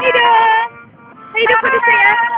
Tidak. Hidup pada saya.